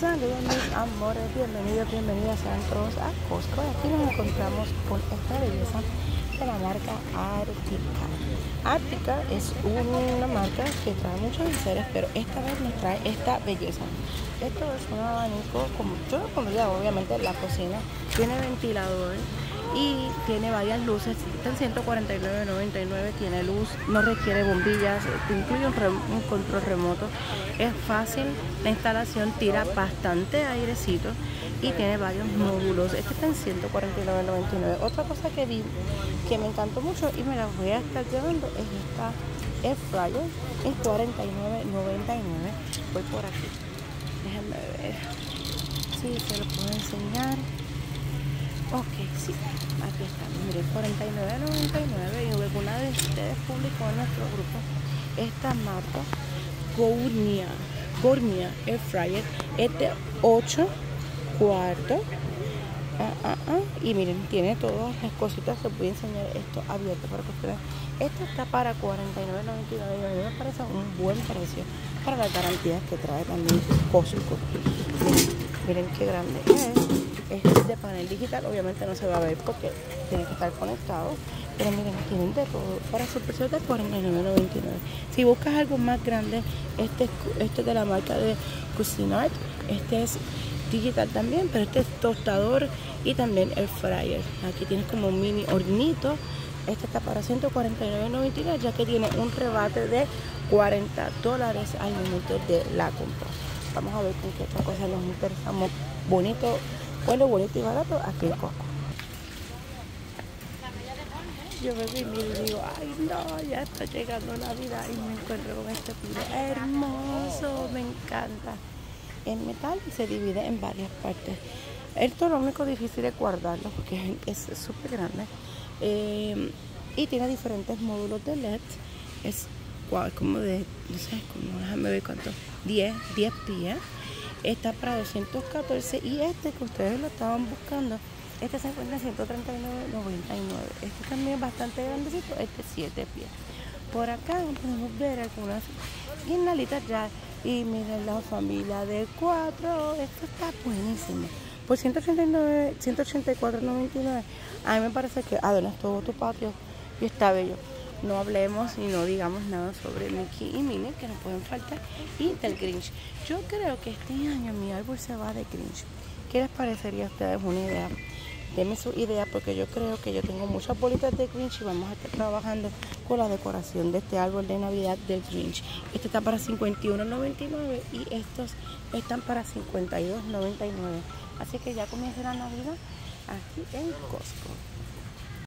Saludos mis amores, bienvenidos, bienvenidas sean todos a Costco. Aquí nos encontramos con esta belleza de la marca Artica. Artica es una marca que trae muchos enseres, pero esta vez nos trae esta belleza. Esto es un abanico, como yo lo pondría obviamente en la cocina, tiene ventilador y tiene varias luces, está en 149.99, tiene luz, no requiere bombillas, incluye un, control remoto, es fácil, la instalación tira bastante airecito y tiene varios módulos, este está en 149.99. Otra cosa que vi que me encantó mucho y me la voy a estar llevando es esta Air Fryer en 49.99, voy por aquí, déjenme ver si se lo puedo enseñar. Ok, sí, aquí está, miren, 49.99 y alguna de ustedes publicó en nuestro grupo esta marca Gournia, Gournia Air Fryer, este 8 cuartos. Ah, ah, ah. Y miren, tiene todas las cositas, se voy a enseñar esto abierto para que ustedes Esto está para 49.99 y a mí me parece un buen precio para las garantías que trae también Costco. Miren, miren qué grande es es de panel digital, obviamente no se va a ver porque tiene que estar conectado. Pero miren, tienen de todo. Para su de 49.99. Si buscas algo más grande, este, este es de la marca de Cuisinart. Este es digital también, pero este es tostador y también el fryer. Aquí tienes como un mini hornito. Este está para 149.99 ya que tiene un rebate de 40 dólares al momento de la compra. Vamos a ver con qué otra cosa nos interesamos. Bonito bueno, bonito y barato aquí en Coco. Yo me vine y digo, ay no, ya está llegando Navidad y me encuentro con este pino hermoso, me encanta. En metal y se divide en varias partes. Esto lo único difícil es guardarlo porque es súper grande. Eh, y tiene diferentes módulos de LED. Es como de, no sé, como déjame ver cuánto, 10, 10 pies está para 214 y este que ustedes lo estaban buscando este se encuentra en 139.99 este también es bastante grandecito este 7 pies. Por acá podemos ver algunas guirnalitas ya y miren la familia de 4 esto está buenísimo. Por 189 184.99 a mí me parece que adornas todo tu patio y está bello no hablemos y no digamos nada sobre Mickey y Minnie que no pueden faltar y del Grinch. Yo creo que este año mi árbol se va de Grinch. ¿Qué les parecería a ustedes una idea? Denme su idea porque yo creo que yo tengo muchas bolitas de Grinch y vamos a estar trabajando con la decoración de este árbol de Navidad del Grinch. Este está para $51.99 y estos están para $52.99. Así que ya comienza la Navidad aquí en Costco.